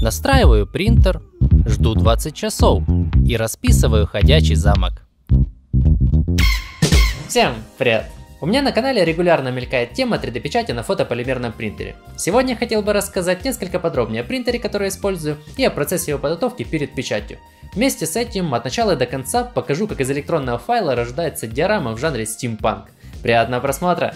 Настраиваю принтер, жду 20 часов и расписываю ходячий замок. Всем привет! У меня на канале регулярно мелькает тема 3D печати на фотополимерном принтере. Сегодня хотел бы рассказать несколько подробнее о принтере, который использую, и о процессе его подготовки перед печатью. Вместе с этим от начала до конца покажу, как из электронного файла рождается диорама в жанре стимпанк. Приятного просмотра!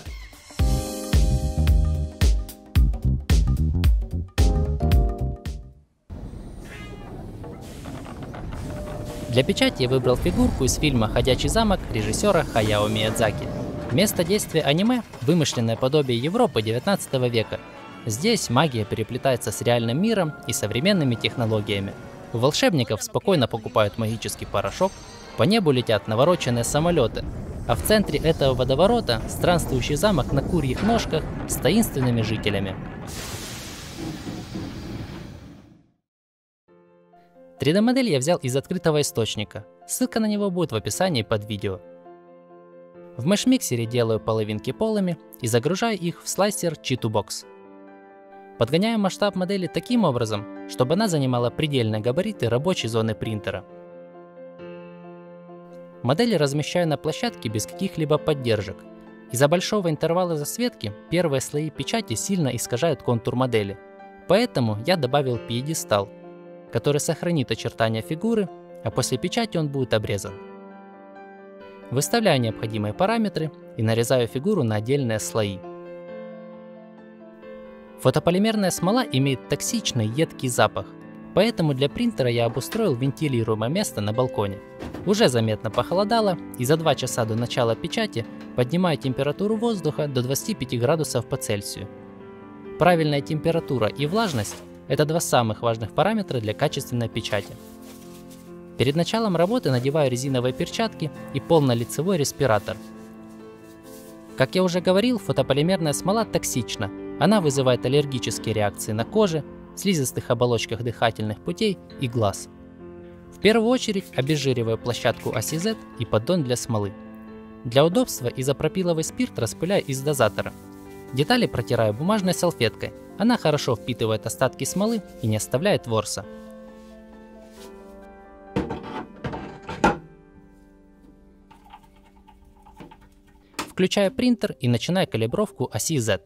Для печати я выбрал фигурку из фильма «Ходячий замок» режиссера Хаяо Миядзаки. Место действия аниме – вымышленное подобие Европы 19 века. Здесь магия переплетается с реальным миром и современными технологиями. У волшебников спокойно покупают магический порошок, по небу летят навороченные самолеты, а в центре этого водоворота странствующий замок на курьих ножках с таинственными жителями. 3D-модель я взял из открытого источника. Ссылка на него будет в описании под видео. В меш-миксере делаю половинки полыми и загружаю их в слайсер Chitubox. Подгоняю масштаб модели таким образом, чтобы она занимала предельные габариты рабочей зоны принтера. Модели размещаю на площадке без каких-либо поддержек. Из-за большого интервала засветки первые слои печати сильно искажают контур модели. Поэтому я добавил пьедестал – который сохранит очертания фигуры, а после печати он будет обрезан. Выставляю необходимые параметры и нарезаю фигуру на отдельные слои. Фотополимерная смола имеет токсичный едкий запах, поэтому для принтера я обустроил вентилируемое место на балконе. Уже заметно похолодало, и за 2 часа до начала печати поднимаю температуру воздуха до 25 градусов по Цельсию. Правильная температура и влажность это два самых важных параметра для качественной печати. Перед началом работы надеваю резиновые перчатки и полнолицевой респиратор. Как я уже говорил, фотополимерная смола токсична. Она вызывает аллергические реакции на коже, слизистых оболочках дыхательных путей и глаз. В первую очередь обезжириваю площадку оси и поддон для смолы. Для удобства изопропиловый спирт распыляю из дозатора. Детали протираю бумажной салфеткой, она хорошо впитывает остатки смолы и не оставляет ворса. Включаю принтер и начинаю калибровку оси Z.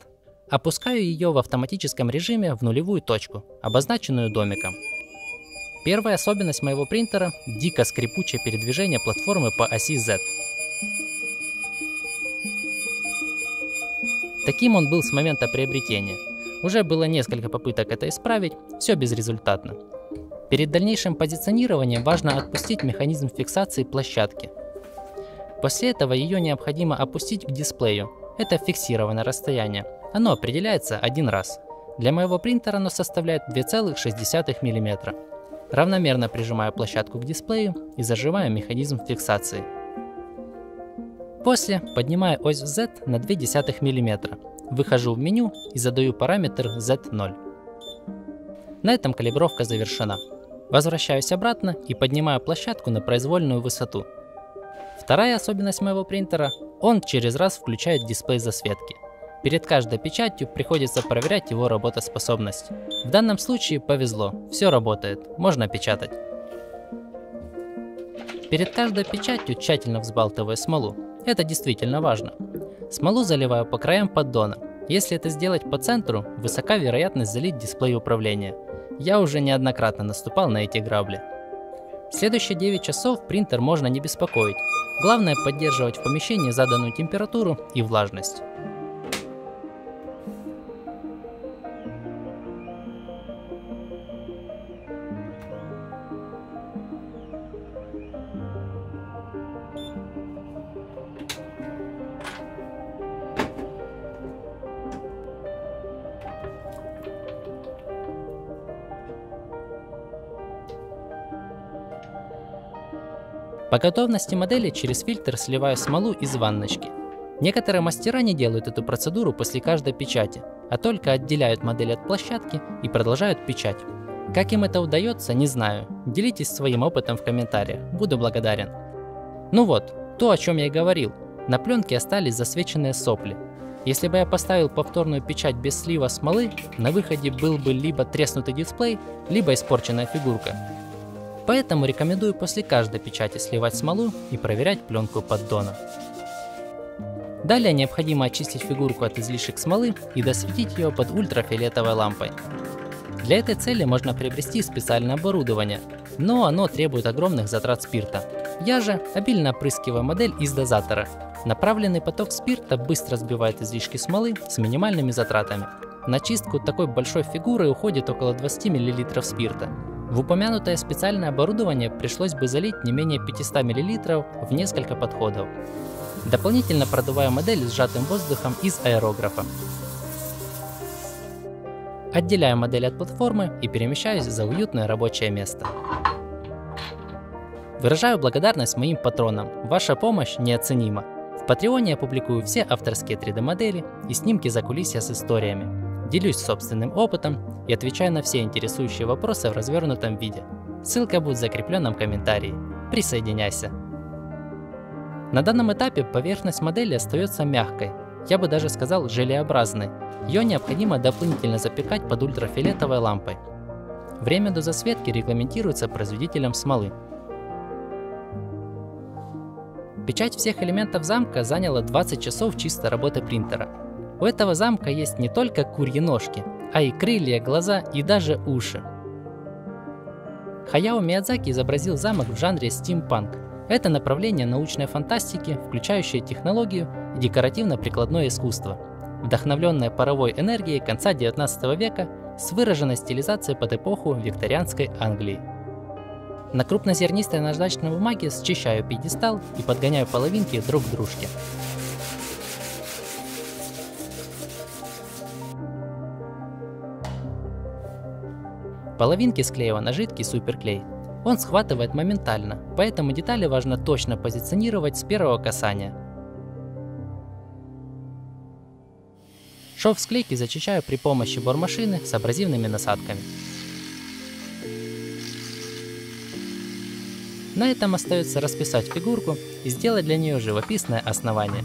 Опускаю ее в автоматическом режиме в нулевую точку, обозначенную домиком. Первая особенность моего принтера – дико скрипучее передвижение платформы по оси Z. Таким он был с момента приобретения – уже было несколько попыток это исправить, все безрезультатно. Перед дальнейшим позиционированием важно отпустить механизм фиксации площадки. После этого ее необходимо опустить к дисплею. Это фиксированное расстояние. Оно определяется один раз. Для моего принтера оно составляет 2,6 мм. Равномерно прижимаю площадку к дисплею и зажимаю механизм фиксации. После поднимаю ось в Z на 0,2 мм Выхожу в меню и задаю параметр Z0. На этом калибровка завершена. Возвращаюсь обратно и поднимаю площадку на произвольную высоту. Вторая особенность моего принтера – он через раз включает дисплей засветки. Перед каждой печатью приходится проверять его работоспособность. В данном случае повезло, все работает, можно печатать. Перед каждой печатью тщательно взбалтываю смолу. Это действительно важно. Смолу заливаю по краям поддона. Если это сделать по центру, высока вероятность залить дисплей управления. Я уже неоднократно наступал на эти грабли. Следующие 9 часов принтер можно не беспокоить. Главное поддерживать в помещении заданную температуру и влажность. По готовности модели через фильтр сливаю смолу из ванночки. Некоторые мастера не делают эту процедуру после каждой печати, а только отделяют модель от площадки и продолжают печать. Как им это удается, не знаю. Делитесь своим опытом в комментариях, буду благодарен. Ну вот, то, о чем я и говорил. На пленке остались засвеченные сопли. Если бы я поставил повторную печать без слива смолы, на выходе был бы либо треснутый дисплей, либо испорченная фигурка. Поэтому рекомендую после каждой печати сливать смолу и проверять пленку поддона. Далее необходимо очистить фигурку от излишек смолы и досветить ее под ультрафиолетовой лампой. Для этой цели можно приобрести специальное оборудование, но оно требует огромных затрат спирта. Я же обильно опрыскиваю модель из дозатора. Направленный поток спирта быстро сбивает излишки смолы с минимальными затратами. На чистку такой большой фигуры уходит около 20 мл спирта. В упомянутое специальное оборудование пришлось бы залить не менее 500 мл в несколько подходов. Дополнительно продуваю модель сжатым воздухом из аэрографа. Отделяю модель от платформы и перемещаюсь за уютное рабочее место. Выражаю благодарность моим патронам, ваша помощь неоценима. В Патреоне я публикую все авторские 3D-модели и снимки за кулисья с историями. Делюсь собственным опытом и отвечаю на все интересующие вопросы в развернутом виде. Ссылка будет в закрепленном комментарии. Присоединяйся! На данном этапе поверхность модели остается мягкой, я бы даже сказал желеобразной. Ее необходимо дополнительно запекать под ультрафиолетовой лампой. Время до засветки регламентируется производителем смолы. Печать всех элементов замка заняла 20 часов чистой работы принтера. У этого замка есть не только курьи ножки, а и крылья, глаза и даже уши. Хаяо Миядзаки изобразил замок в жанре стимпанк. Это направление научной фантастики, включающее технологию и декоративно-прикладное искусство, вдохновленное паровой энергией конца 19 века с выраженной стилизацией под эпоху викторианской Англии. На крупнозернистой наждачной бумаге счищаю пьедестал и подгоняю половинки друг к дружке. Половинки склеиваю на жидкий суперклей. Он схватывает моментально, поэтому детали важно точно позиционировать с первого касания. Шов склейки зачищаю при помощи бормашины с абразивными насадками. На этом остается расписать фигурку и сделать для нее живописное основание.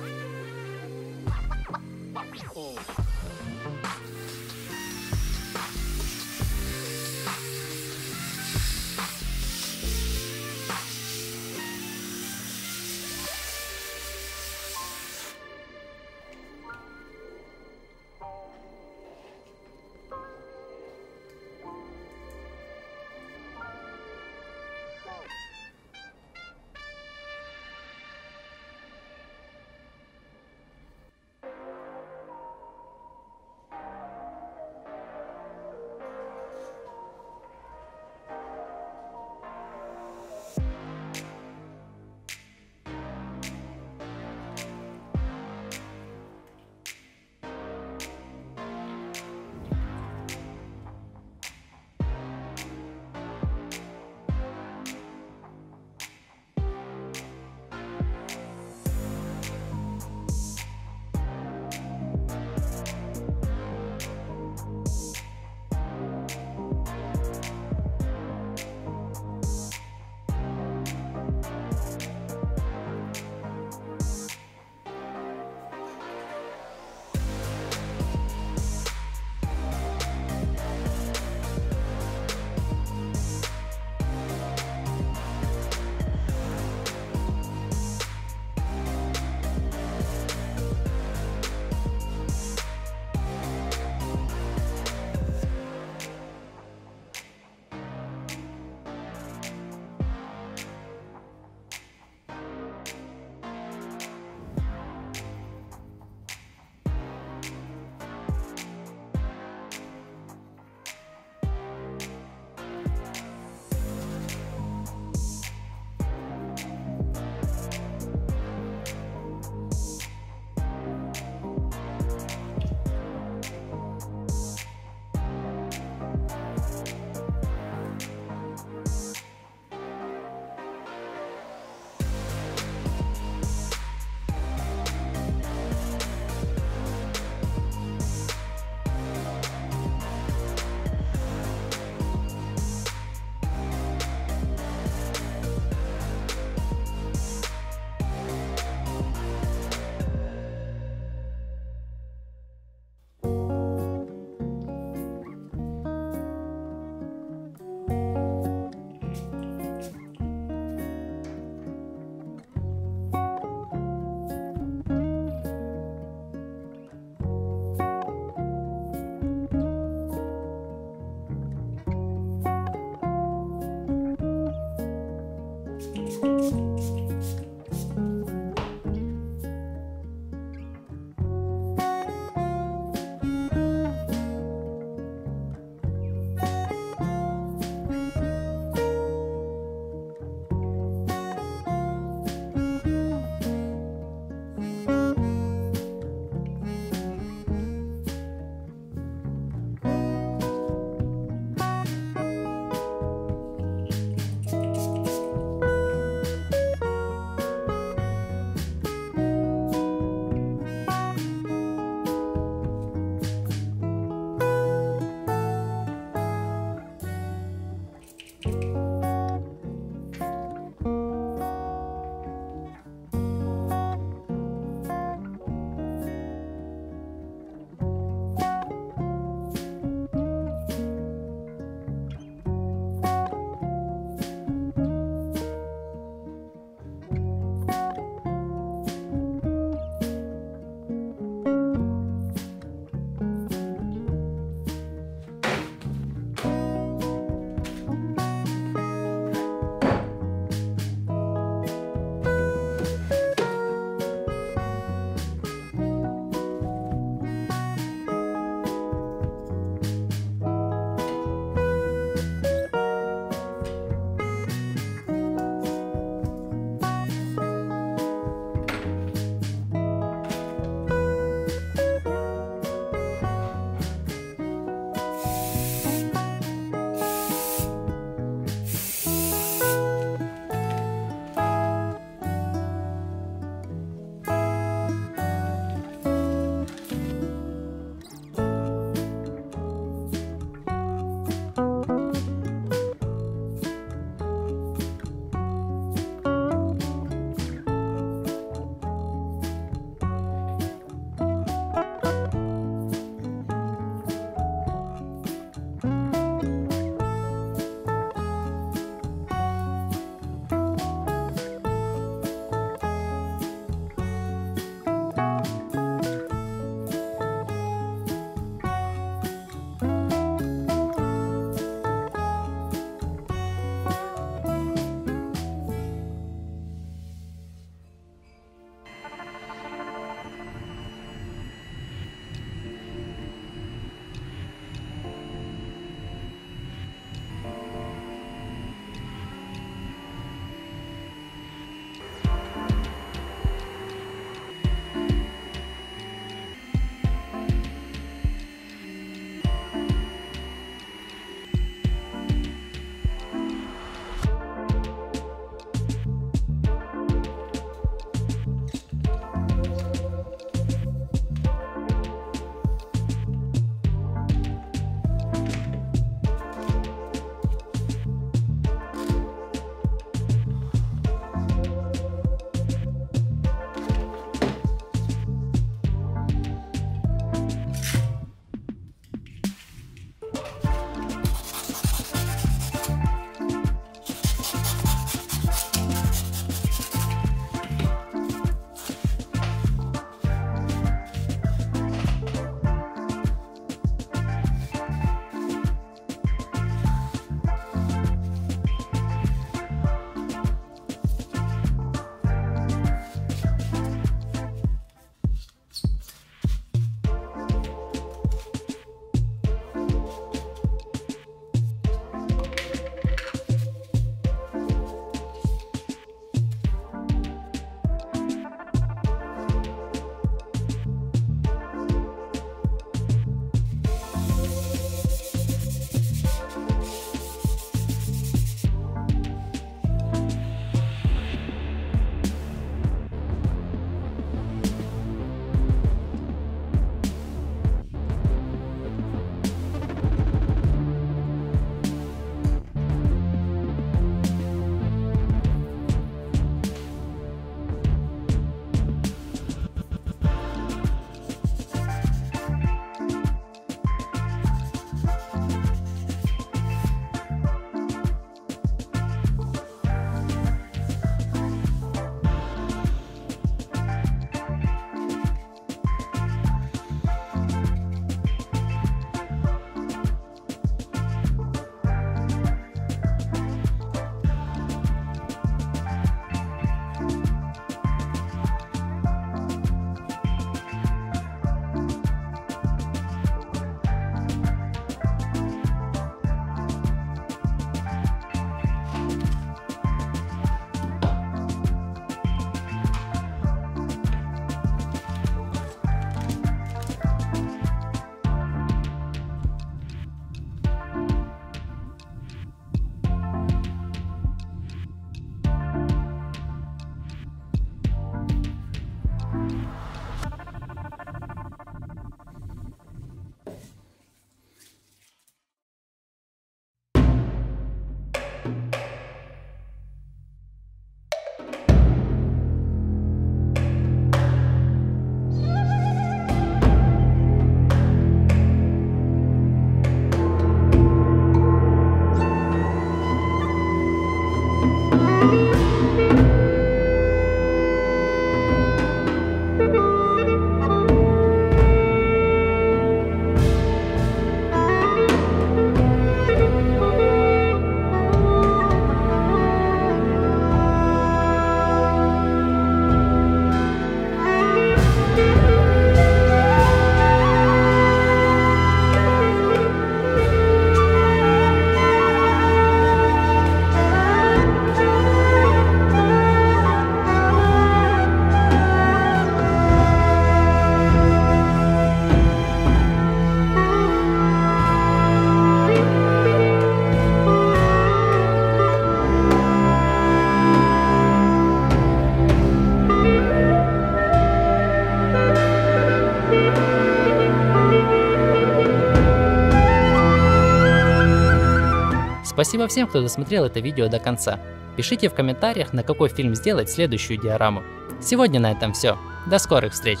Спасибо всем, кто досмотрел это видео до конца. Пишите в комментариях, на какой фильм сделать следующую диораму. Сегодня на этом все. До скорых встреч!